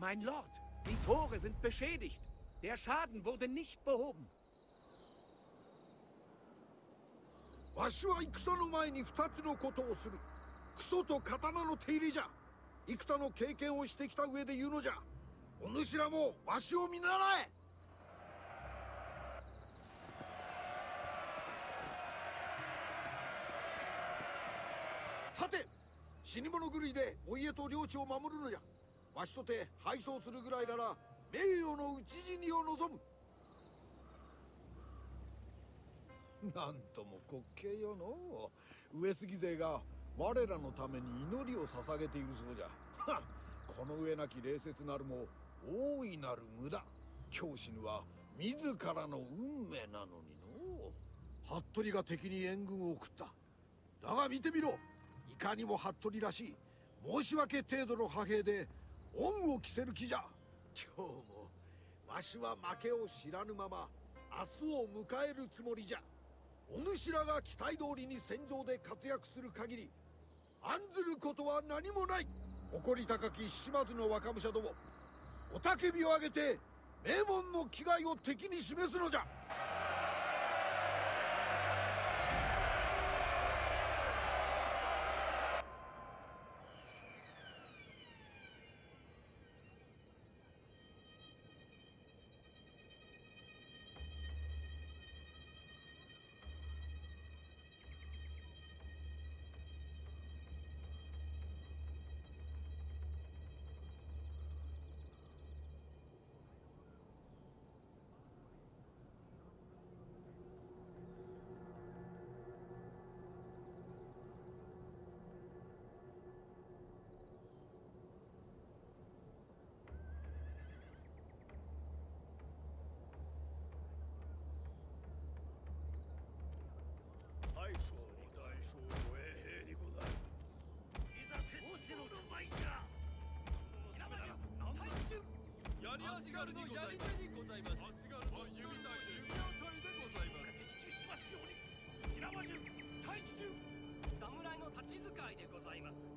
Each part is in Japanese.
Mein Lord, die Tore sind beschädigt. Der Schaden wurde nicht behoben. わしは戦の前に二つのことをするクソと刀の手入れじゃ幾多の経験をしてきた上で言うのじゃお主らもわしを見習え立て死に物狂いでお家と領地を守るのじゃわしとて敗走するぐらいなら名誉の討ち死にを望む。なんとも滑稽よの上杉勢が我らのために祈りを捧げているそうじゃ。この上なき礼節なるも大いなる無駄。教師には自らの運命なのにの服部が敵に援軍を送った。だが見てみろ。いかにも服部らしい。申し訳程度の派兵で恩を着せる気じゃ。今日もわしは負けを知らぬまま明日を迎えるつもりじゃ。お主らが期待通りに戦場で活躍する限り案ずることは何もない。誇り高き島津の若武者ども雄たけびを上げて名門の危害を敵に示すのじゃ。軽のやり手にございます。足軽の弓隊です弓でございます。的中しますように。平間中待機中侍の立ち使いでございます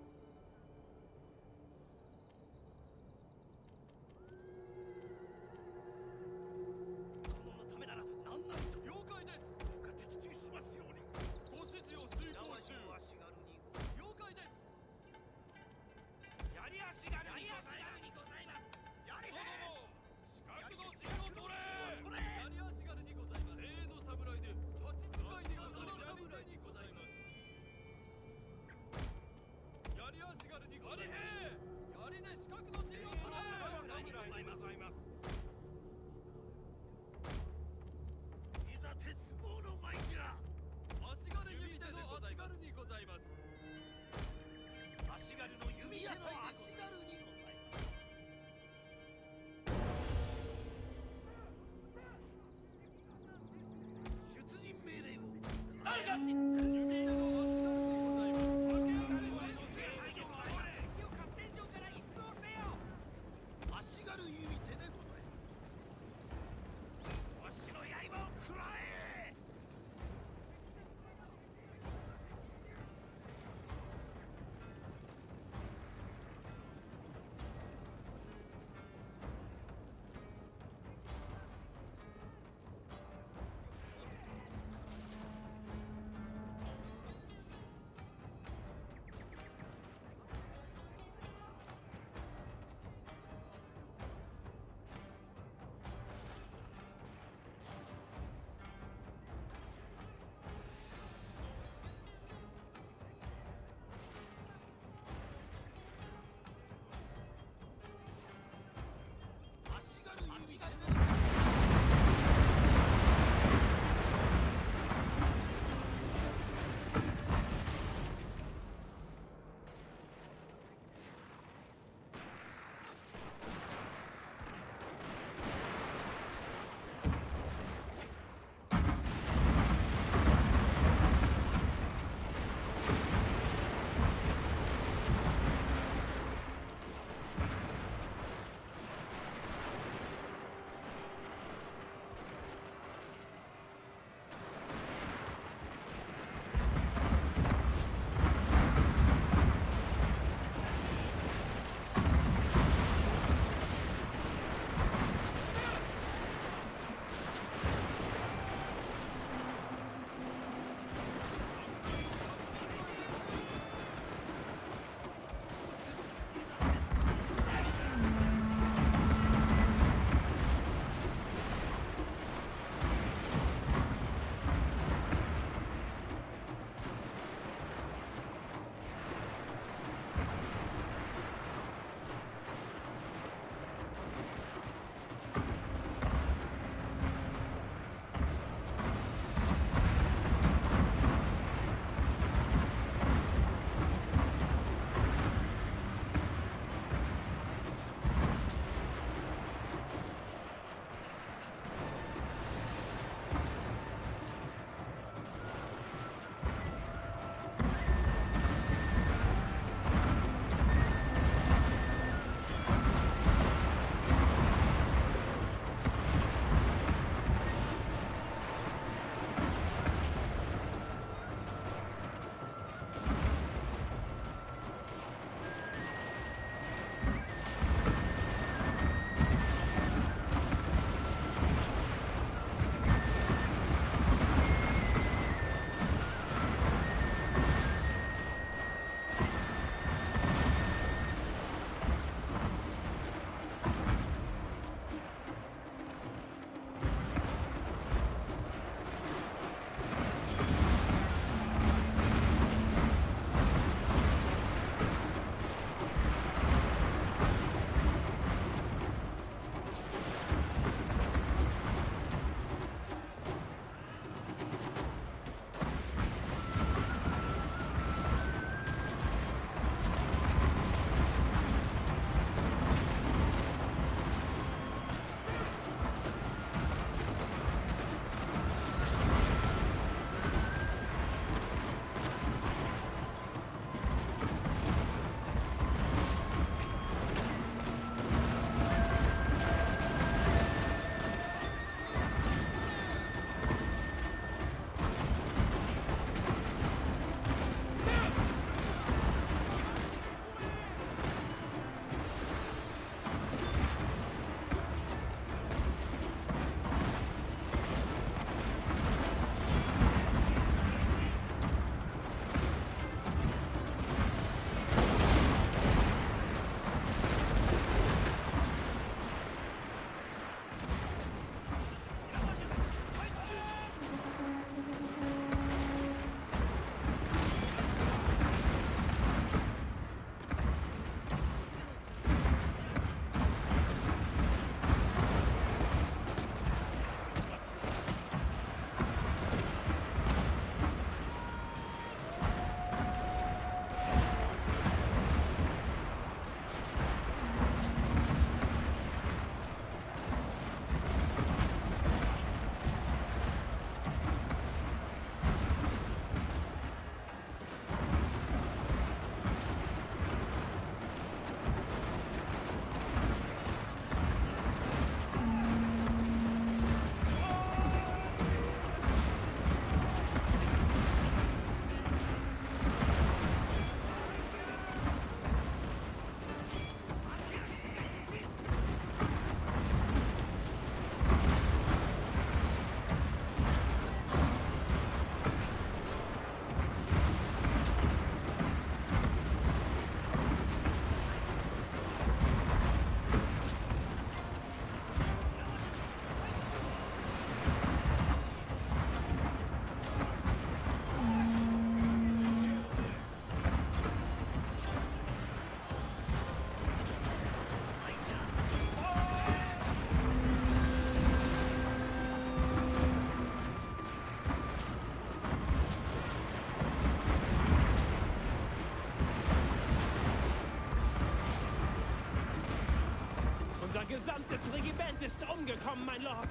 gesamtes Regiment ist umgekommen, mein Lord.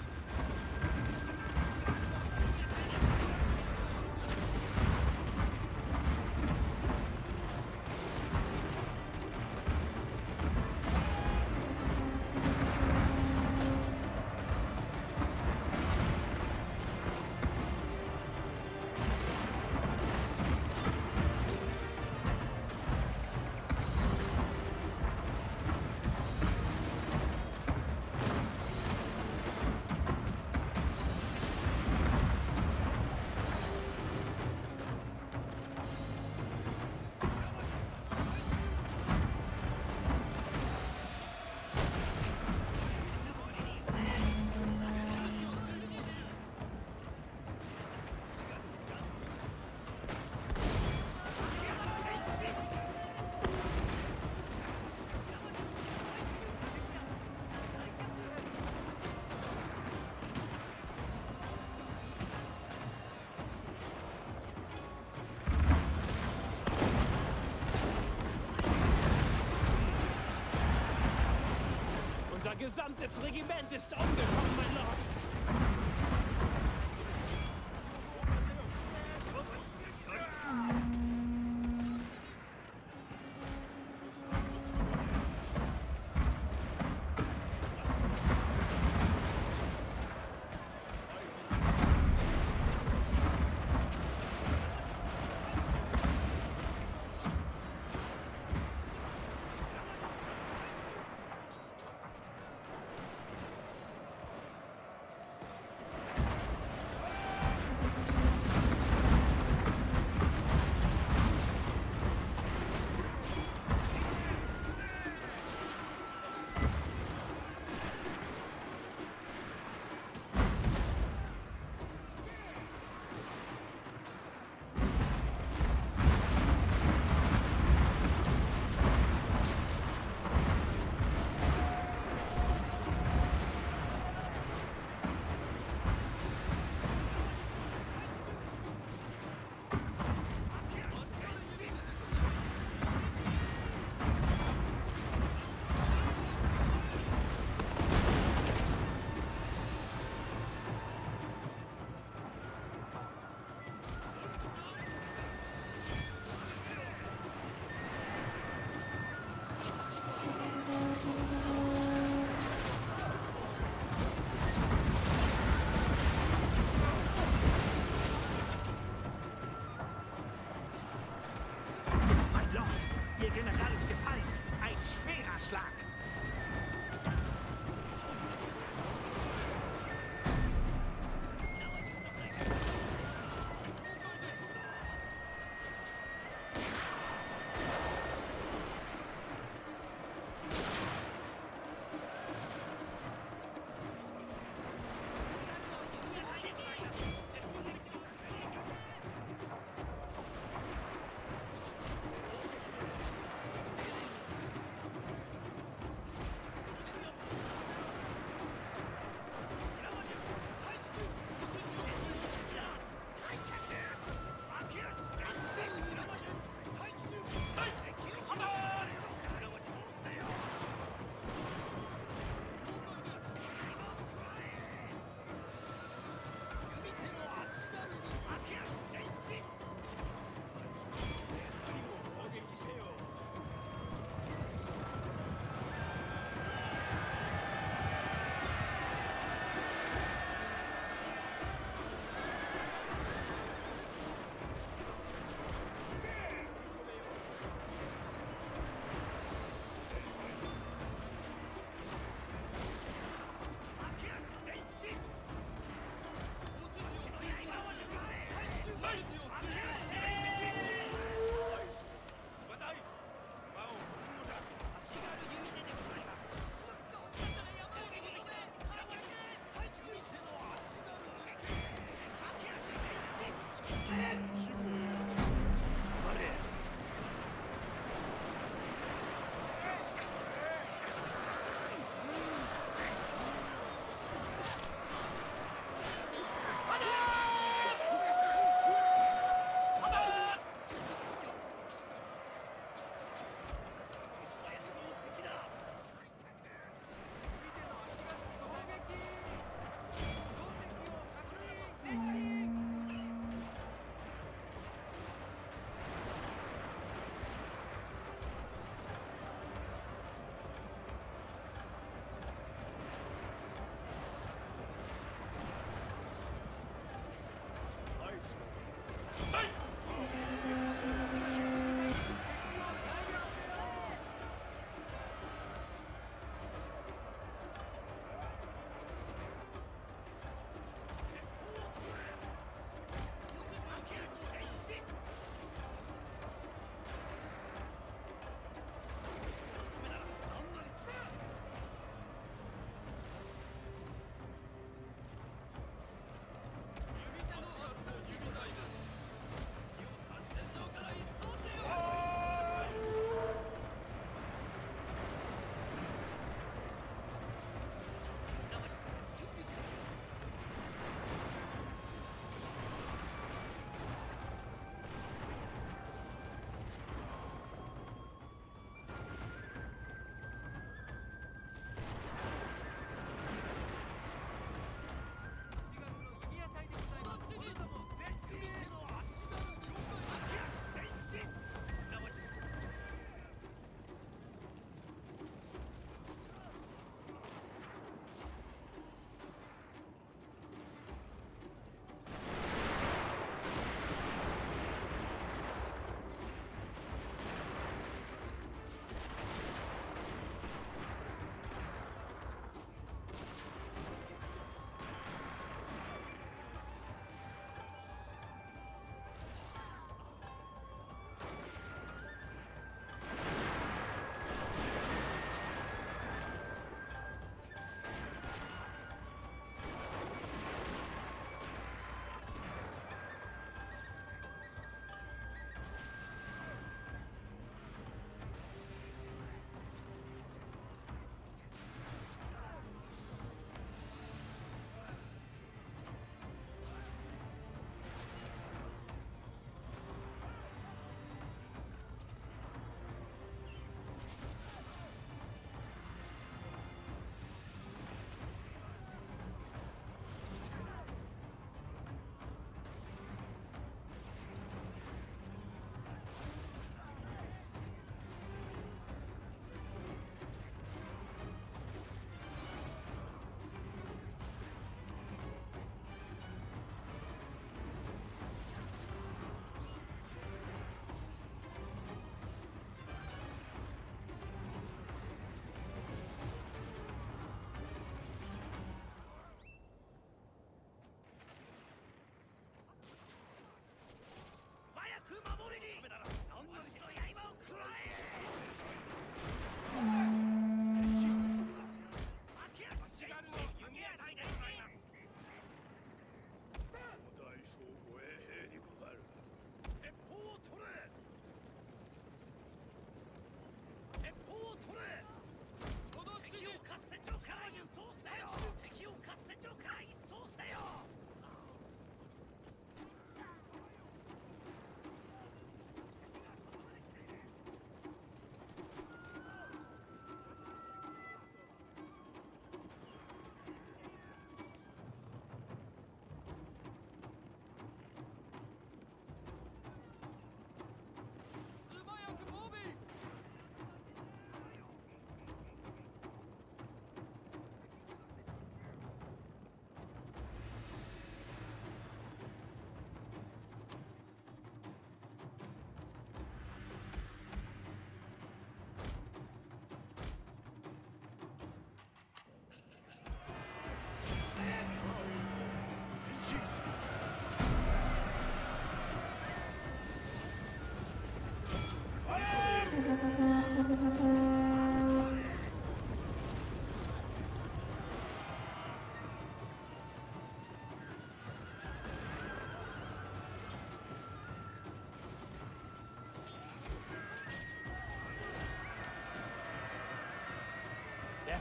Gesamtes Regiment ist umgekommen, revenge.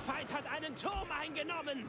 Feind hat einen Turm eingenommen!